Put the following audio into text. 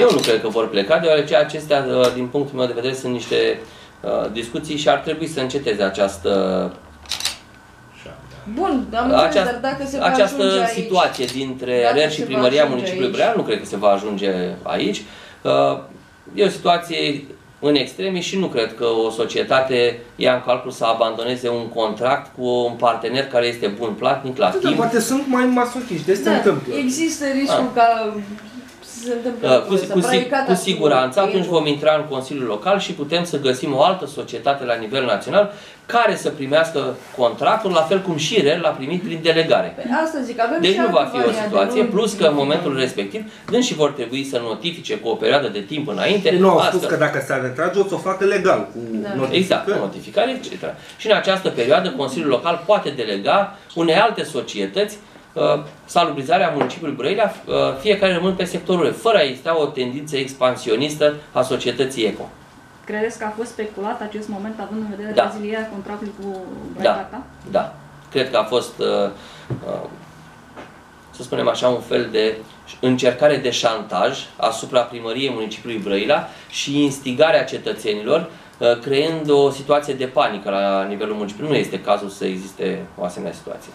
Eu nu cred că vor pleca, deoarece acestea, uh, din punctul meu de vedere, sunt niște uh, discuții și ar trebui să înceteze această, Bun, am înțeles, această, dar dacă se va această ajunge aici, situație dintre Dacă RER se și va primăria ajunge municipiului aici. Brăila, nu cred că se va ajunge aici. Uh, E o situație în extreme și nu cred că o societate ia în calcul să abandoneze un contract cu un partener care este bun platnic la Atâta, timp. poate sunt mai masochiști, de se da, întâmplă. există riscul Ah. ca să se întâmple Uh, Cu, lucrurile, să cu, sig- praica cu ta- siguranță, atunci E- vom intra în Consiliul Local și putem să găsim o altă societate la nivel național care să primească contractul, la fel cum și RER l-a primit prin delegare. Pe asta zic, avem Deci și nu alte va fi o variante, situație, nu- plus că în momentul respectiv, dâns și vor trebui să notifice cu o perioadă de timp înainte. Ei nu au astfel- spus că dacă s-ar retrage o să o facă legal, cu Da. notificări. Exact, cu notificare, etc. Și în această perioadă, Consiliul Local poate delega unei alte societăți uh, salubrizarea municipiului Brăila, uh, fiecare rămân pe sectorul lui, fără a exista o tendință expansionistă a societății ECO. Credeți că a fost speculat acest moment, având în vedere Da. rezilierea contractului cu Da, Braicata? da. Cred că a fost, uh, uh, să spunem așa, un fel de încercare de șantaj asupra primăriei municipiului Brăila și instigarea cetățenilor, uh, creând o situație de panică la nivelul municipiului. Nu este cazul să existe o asemenea situație.